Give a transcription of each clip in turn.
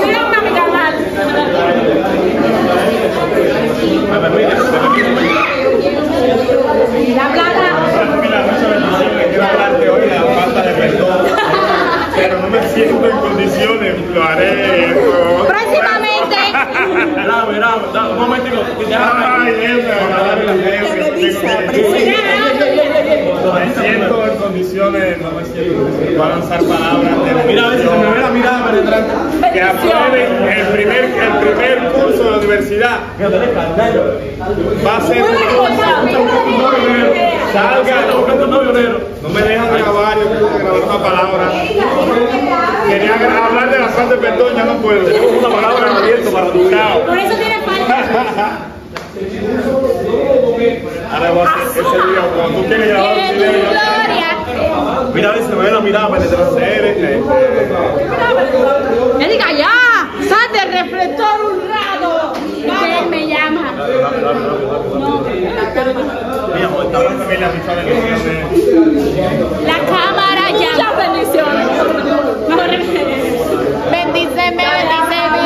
Síganme a mi canal. La plata. Mira, muchas bendiciones. Quiero hablarte hoy de la falta de perdón. Pero no me siento en condiciones, lo Próximamente. Un momentico. Ay, me siento en condiciones, no me siento para lanzar palabras de Mira, a ver si se me ve la mirada penetrante. que aprueben el primer, el primer curso de la universidad. Va a ser salga, no, no me dejan grabar, yo quiero grabar una palabra. Quería hablar de no puedo. Una palabra abierta para tu lado. Por eso tiene falta. Ahora a ese día cuando tú quieres un video. Mira, se ve la mirada penetrante. Este, Me diga ya. Sal de reflector un rato. Me llama. No. La ya. Muchas bendiciones. Bendíceme, bendíceme.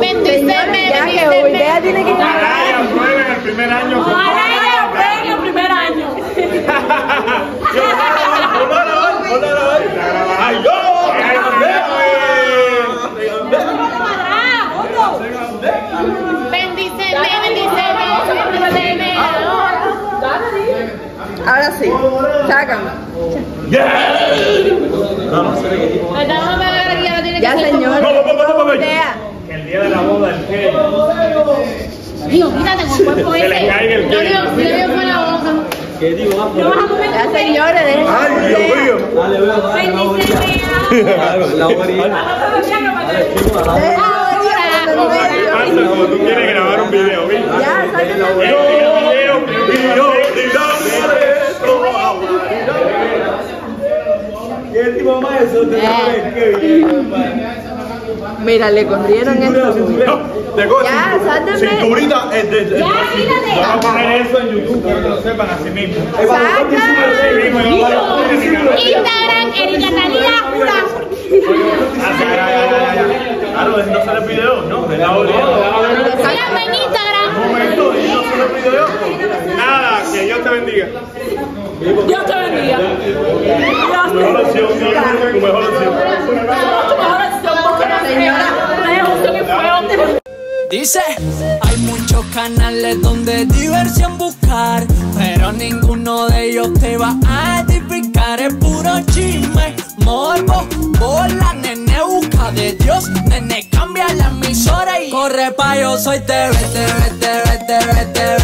Bendíceme, Ya que hoy Lea bendíceme. tiene que Ay, aprueben el primer año. Ella venga el primer año. Ahora sí, sácame. Estamos a ver aquí, ahora tiene que Ya, señor. No, no, no, no, no. Que el día de la boda, el Digo, quítate con el cuerpo Se ese. le Yo digo, yo digo con la boca. ¿Qué digo? Ah, Yo vas a comer Ya, tu señores, dejen Ay, Dios mío. Dale, veo. La María. Pasa como tú quieres grabar un video, ¿viste? Ya, El sácame. video que Y yo, digamos esto, agua. ¿Qué tipo más eso? Te Qué bien, compadre. Mira, le corrieron esto. Ya, sáltame. Cinturita es de. de- Ya, Vamos a poner eso en YouTube para que lo sepan mismo. Mismo, a poner en mi canal. Instagram, Erika Talía Jura. Así, ya, ya, ya, ya, ya. Claro, no sale el video, ¿no? De la Síganme en Instagram. momento, y no sale el video. Nada, que Dios te bendiga. Dios te bendiga. Tu mejor opción, Dice, hay muchos canales donde diversión buscar, pero ninguno de ellos te va a edificar. Es puro chisme, morbo, bola, nene busca de Dios, nene cambia la emisora y corre pa' yo. Soy TV, TV,